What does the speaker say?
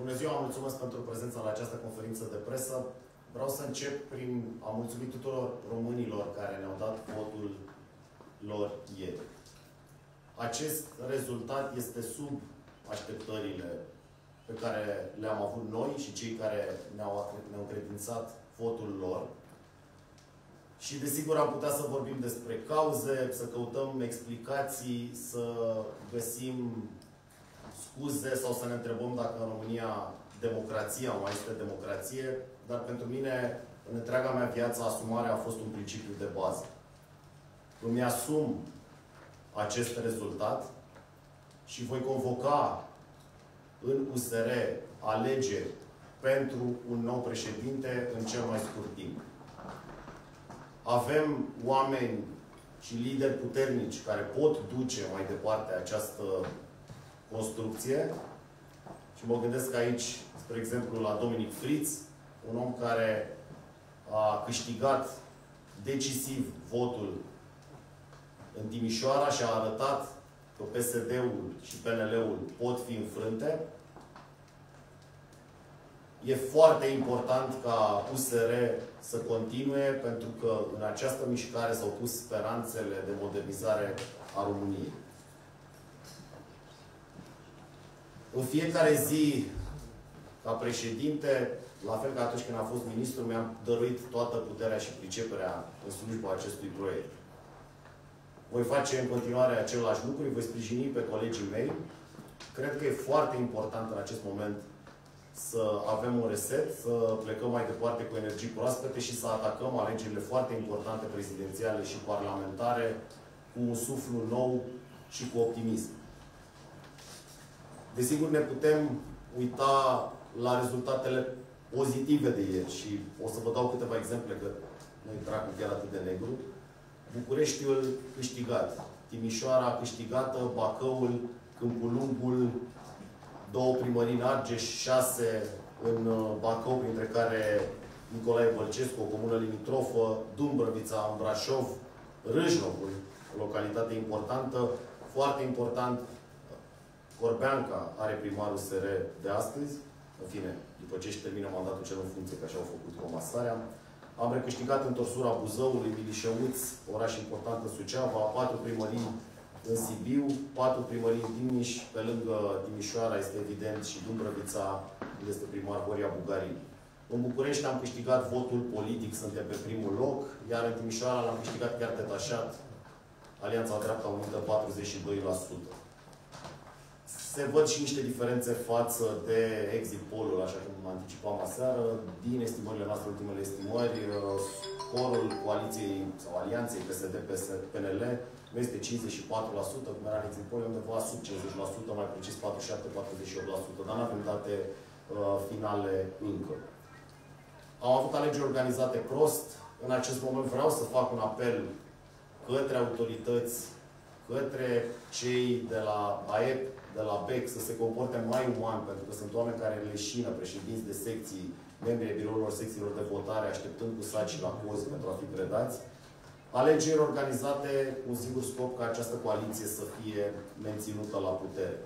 Bună ziua, mulțumesc pentru prezența la această conferință de presă. Vreau să încep prin a mulțumi tuturor românilor care ne-au dat votul lor ieri. Acest rezultat este sub așteptările pe care le-am avut noi și cei care ne-au ne credințat votul lor. Și desigur am putea să vorbim despre cauze, să căutăm explicații, să găsim scuze sau să ne întrebăm dacă în România democrația mai este democrație, dar pentru mine, în întreaga mea viață, asumarea a fost un principiu de bază. Îmi asum acest rezultat și voi convoca în USR alegeri pentru un nou președinte în cel mai scurt timp. Avem oameni și lideri puternici care pot duce mai departe această construcție. Și mă gândesc aici, spre exemplu, la Dominic Fritz, un om care a câștigat decisiv votul în Timișoara și a arătat că PSD-ul și PNL-ul pot fi înfrânte. E foarte important ca USR să continue, pentru că în această mișcare s-au pus speranțele de modernizare a României. În fiecare zi, ca președinte, la fel ca atunci când am fost ministru, mi-am dăruit toată puterea și priceperea în slujba acestui proiect. Voi face în continuare același lucru, voi sprijini pe colegii mei. Cred că e foarte important în acest moment să avem un reset, să plecăm mai departe cu energii proaspete și să atacăm alegerile foarte importante prezidențiale și parlamentare cu un suflu nou și cu optimism. Desigur, ne putem uita la rezultatele pozitive de ieri și o să vă dau câteva exemple, că nu intra chiar atât de negru. Bucureștiul câștigat, Timișoara câștigată, Bacăul, Câmpul Lungul, două primării în Argeș, șase în uh, Bacău, printre care Nicolae Bălcescu, o comună limitrofă, Dumbrăvița, în Brașov, Râșnocul, o localitate importantă, foarte important, Corbeanca are primarul SR de astăzi, în fine, după ce își termină mandatul cel în funcție, că așa au făcut comasarea. Am recâștigat întorsura Buzăului, Milișăuț, oraș important în Suceava, patru primării în Sibiu, patru primării în Timiș, pe lângă Timișoara este evident și Dumbrăvița, unde este primar Horia Bugarin. În București am câștigat votul politic, suntem pe primul loc, iar în Timișoara l-am câștigat chiar detașat, Alianța Dreapta Unită 42% se văd și niște diferențe față de exit polul, așa cum anticipam aseară. Din estimările noastre, ultimele estimări, scorul coaliției sau alianței PSD-PNL nu este 54%, cum era în exit poll, undeva sub 50%, mai precis 47-48%, dar nu avem date uh, finale încă. Am avut alegeri organizate prost. În acest moment vreau să fac un apel către autorități, către cei de la AEP, de la BEC să se comporte mai uman, pentru că sunt oameni care leșină, președinți de secții, membri ai birourilor secțiilor de votare, așteptând cu saci la cozi pentru a fi predați. Alegeri organizate cu un singur scop ca această coaliție să fie menținută la putere.